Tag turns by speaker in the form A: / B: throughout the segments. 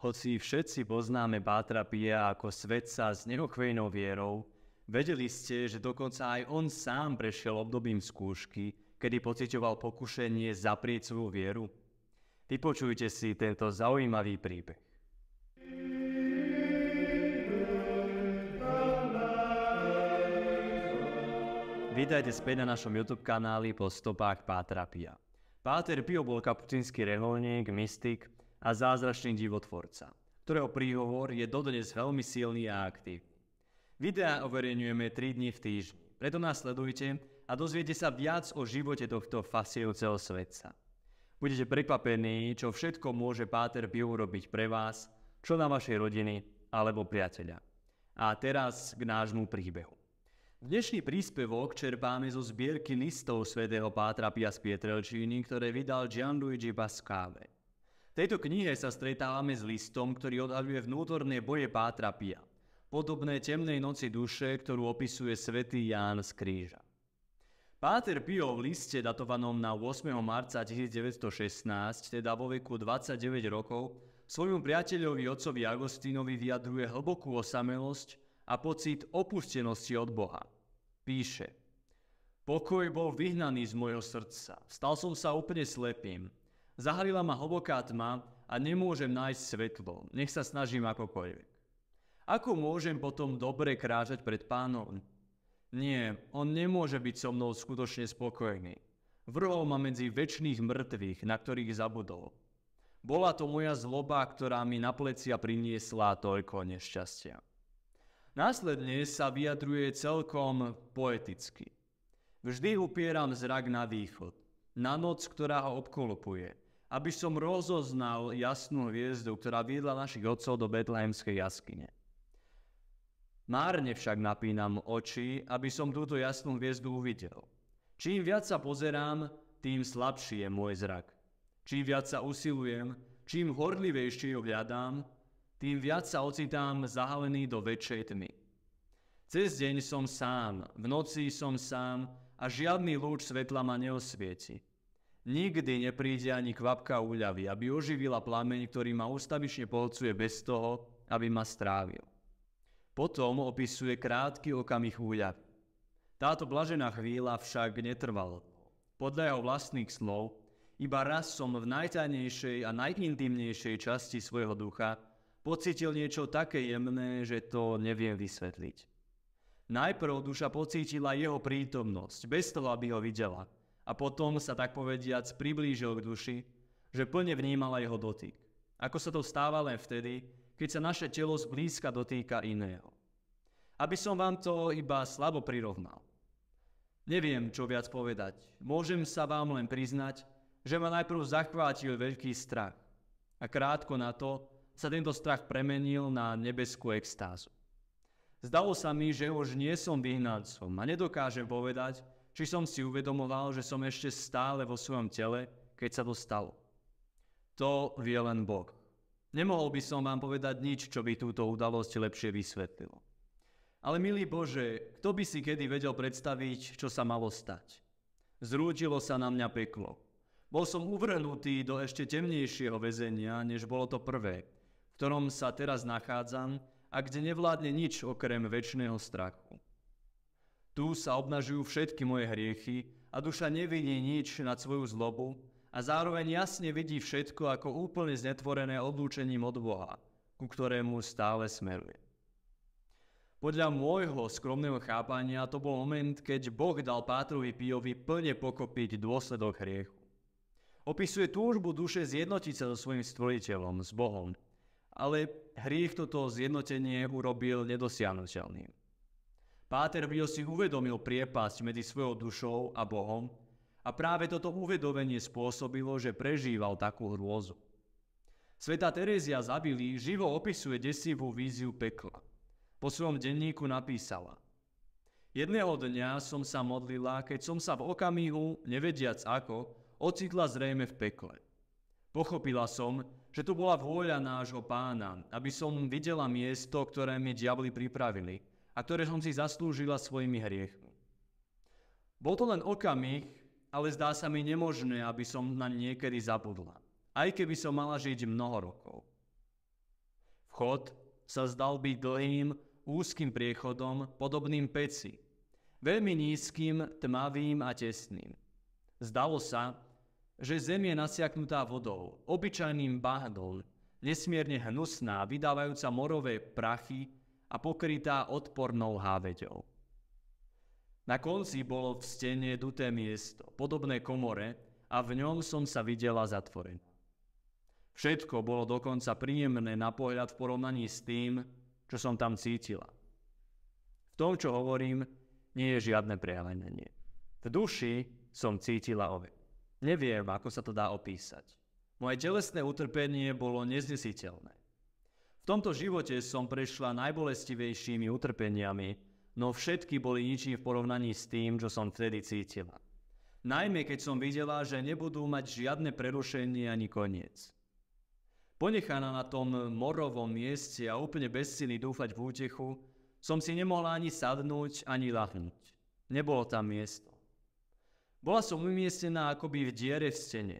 A: Hoci všetci poznáme Pátra Pia ako svetca s neochvejnou vierou, vedeli ste, že dokonca aj on sám prešiel obdobím skúšky, kedy pocitoval pokušenie zaprieť svoju vieru? Vypočujte si tento zaujímavý príbeh. Vítajte späť na našom YouTube kanáli po stopách Pátra Pia. Páter Pio bol kapucínsky reholník, mystik, a zázračný divotvorca, ktorého príhovor je dodnes veľmi silný a aktívny. Videá overenujeme 3 dní v týždni, preto nás sledujte a dozviete sa viac o živote tohto fascinujúceho svetca. Budete prekvapení, čo všetko môže Páter Pio urobiť pre vás, čo na vašej rodiny alebo priateľa. A teraz k nášmu príbehu. Dnešný príspevok čerpáme zo zbierky listov svätého Pátra Pia z Pietrelčíny, ktoré vydal Gianluigi Pascale. Tejto knihe sa stretávame s listom, ktorý odhaľuje vnútorné boje Pátra Pia, podobné temnej noci duše, ktorú opisuje svätý Ján z kríža. Páter Pio v liste datovanom na 8. marca 1916, teda vo veku 29 rokov, svojmu priateľovi otcovi Agostínovi vyjadruje hlbokú osamelosť a pocit opustenosti od Boha. Píše, Pokoj bol vyhnaný z môjho srdca, stal som sa úplne slepým, Zahalila ma hlboká tma a nemôžem nájsť svetlo, nech sa snažím akokoľvek. Ako môžem potom dobre krážať pred pánom? Nie, on nemôže byť so mnou skutočne spokojný. Vrhol ma medzi väčšných mŕtvych, na ktorých zabudol. Bola to moja zloba, ktorá mi na plecia priniesla toľko nešťastia. Následne sa vyjadruje celkom poeticky. Vždy upieram zrak na východ, na noc, ktorá ho obkolopuje, aby som rozoznal jasnú hviezdu, ktorá viedla našich otcov do betlehemskej jaskyne. Márne však napínam oči, aby som túto jasnú hviezdu uvidel. Čím viac sa pozerám, tým slabší je môj zrak. Čím viac sa usilujem, čím horlivejšie ju hľadám, tým viac sa ocitám zahalený do väčšej tmy. Cez deň som sám, v noci som sám a žiadny lúč svetla ma neosvieti. Nikdy nepríde ani kvapka úľavy, aby oživila plameň, ktorý ma ustavične polcuje bez toho, aby ma strávil. Potom opisuje krátky okamih úľavy. Táto blažená chvíľa však netrvala. Podľa jeho vlastných slov, iba raz som v najtajnejšej a najintimnejšej časti svojho ducha pocitil niečo také jemné, že to neviem vysvetliť. Najprv duša pocítila jeho prítomnosť, bez toho, aby ho videla – a potom sa tak povediac priblížil k duši, že plne vnímala jeho dotyk. Ako sa to stáva len vtedy, keď sa naše telo zblízka dotýka iného. Aby som vám to iba slabo prirovnal. Neviem, čo viac povedať. Môžem sa vám len priznať, že ma najprv zachvátil veľký strach. A krátko na to sa tento strach premenil na nebeskú extázu. Zdalo sa mi, že už nie som vyhnancom a nedokážem povedať, či som si uvedomoval, že som ešte stále vo svojom tele, keď sa to stalo. To vie len Boh. Nemohol by som vám povedať nič, čo by túto udalosť lepšie vysvetlilo. Ale milý Bože, kto by si kedy vedel predstaviť, čo sa malo stať? Zrútilo sa na mňa peklo. Bol som uvrhnutý do ešte temnejšieho väzenia, než bolo to prvé, v ktorom sa teraz nachádzam a kde nevládne nič okrem väčšného strachu. Tu sa obnažujú všetky moje hriechy a duša nevidí nič nad svoju zlobu a zároveň jasne vidí všetko ako úplne znetvorené odlúčením od Boha, ku ktorému stále smeruje. Podľa môjho skromného chápania to bol moment, keď Boh dal Pátrovi Piovi plne pokopiť dôsledok hriechu. Opisuje túžbu duše zjednotiť sa so svojim stvoriteľom, s Bohom, ale hriech toto zjednotenie urobil nedosiahnuteľným. Páter Bio si uvedomil priepasť medzi svojou dušou a Bohom a práve toto uvedomenie spôsobilo, že prežíval takú hrôzu. Sveta Terézia z Avily živo opisuje desivú víziu pekla. Po svojom denníku napísala Jedného dňa som sa modlila, keď som sa v okamihu, nevediac ako, ocitla zrejme v pekle. Pochopila som, že tu bola vôľa nášho pána, aby som videla miesto, ktoré mi diabli pripravili – a ktoré som si zaslúžila svojimi hriechmi. Bol to len okamih, ale zdá sa mi nemožné, aby som na niekedy zabudla, aj keby som mala žiť mnoho rokov. Vchod sa zdal byť dlhým, úzkým priechodom, podobným peci. Veľmi nízkym, tmavým a tesným. Zdalo sa, že zem je nasiaknutá vodou, obyčajným bahnom, nesmierne hnusná, vydávajúca morové prachy a pokrytá odpornou háveťou. Na konci bolo v stene duté miesto, podobné komore, a v ňom som sa videla zatvorená. Všetko bolo dokonca príjemné na pohľad v porovnaní s tým, čo som tam cítila. V tom, čo hovorím, nie je žiadne prejavenenie. V duši som cítila oveľ. Neviem, ako sa to dá opísať. Moje telesné utrpenie bolo neznesiteľné. Tomto živote som prešla najbolestivejšími utrpeniami, no všetky boli ničím v porovnaní s tým, čo som vtedy cítila. Najmä keď som videla, že nebudú mať žiadne prerušenie ani koniec. Ponechaná na tom morovom mieste a úplne bez sily dúfať v útechu, som si nemohla ani sadnúť, ani lahnúť. Nebolo tam miesto. Bola som umiestnená akoby v diere v stene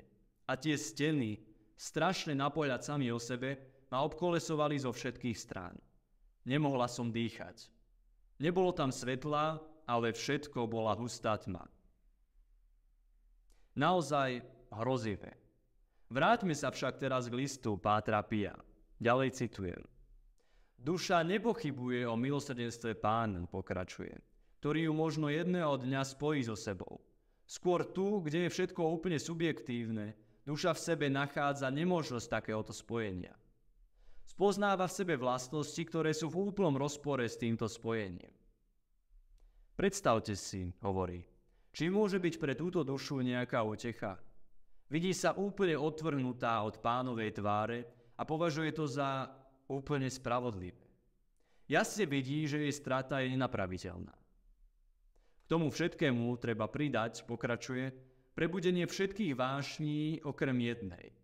A: a tie steny, strašne napoľať sami o sebe, ma obkolesovali zo všetkých strán. Nemohla som dýchať. Nebolo tam svetla, ale všetko bola hustá tma. Naozaj hrozivé. Vráťme sa však teraz k listu Pátra Pia. Ďalej citujem. Duša nepochybuje o milosrdenstve pána, pokračuje, ktorý ju možno jedného dňa spojí so sebou. Skôr tu, kde je všetko úplne subjektívne, duša v sebe nachádza nemožnosť takéhoto spojenia. Spoznáva v sebe vlastnosti, ktoré sú v úplnom rozpore s týmto spojením. Predstavte si, hovorí, či môže byť pre túto dušu nejaká utecha, Vidí sa úplne otvrnutá od pánovej tváre a považuje to za úplne spravodlivé. Jasne vidí, že jej strata je nenapraviteľná. K tomu všetkému treba pridať, pokračuje, prebudenie všetkých vášní okrem jednej.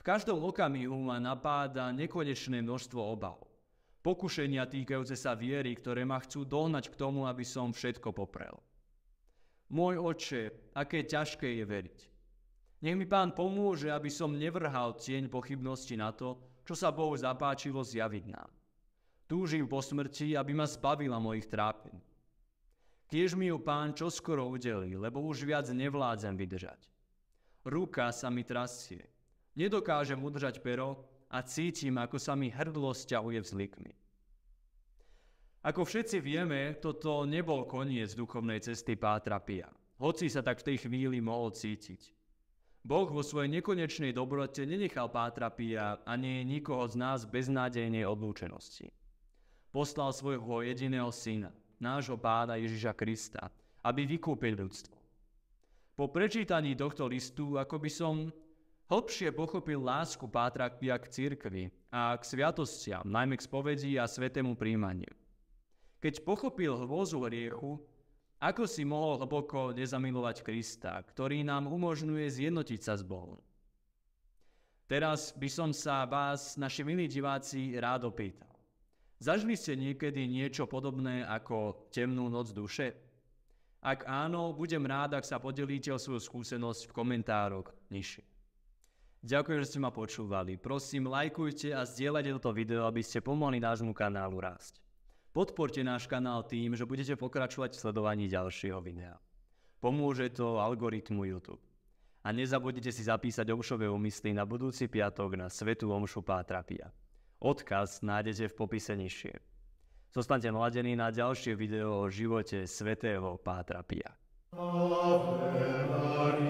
A: V každom okamihu ma napáda nekonečné množstvo obav. Pokušenia týkajúce sa viery, ktoré ma chcú dohnať k tomu, aby som všetko poprel. Môj oče, aké ťažké je veriť. Nech mi pán pomôže, aby som nevrhal tieň pochybnosti na to, čo sa Bohu zapáčilo zjaviť nám. Túžim po smrti, aby ma zbavila mojich trápení. Tiež mi ju pán čoskoro udelí, lebo už viac nevládzem vydržať. Ruka sa mi trasie. Nedokážem udržať pero a cítim, ako sa mi hrdlo sťahuje vzlikmi. Ako všetci vieme, toto nebol koniec duchovnej cesty Pátra Pia, hoci sa tak v tej chvíli mohol cítiť. Boh vo svojej nekonečnej dobrote nenechal Pátra Pia a nie nikoho z nás beznádejnej odlúčenosti. Poslal svojho jediného syna, nášho pána Ježiša Krista, aby vykúpil ľudstvo. Po prečítaní tohto listu, ako by som hlbšie pochopil lásku Pátra Pia k cirkvi a k sviatostiam, najmä k spovedi a svetému príjmaniu. Keď pochopil hrôzu hriechu, ako si mohol hlboko nezamilovať Krista, ktorý nám umožňuje zjednotiť sa s Bohom? Teraz by som sa vás, naši milí diváci, rád opýtal. Zažili ste niekedy niečo podobné ako temnú noc duše? Ak áno, budem rád, ak sa podelíte o svoju skúsenosť v komentároch nižšie. Ďakujem, že ste ma počúvali. Prosím, lajkujte a zdieľajte toto video, aby ste pomohli nášmu kanálu rásť. Podporte náš kanál tým, že budete pokračovať v sledovaní ďalšieho videa. Pomôže to algoritmu YouTube. A nezabudnite si zapísať omšové úmysly na budúci piatok na Svetu Omšu Pátrapia. Odkaz nájdete v popise nižšie. Zostaňte mladení na ďalšie video o živote svetého Pátrapia. Ave.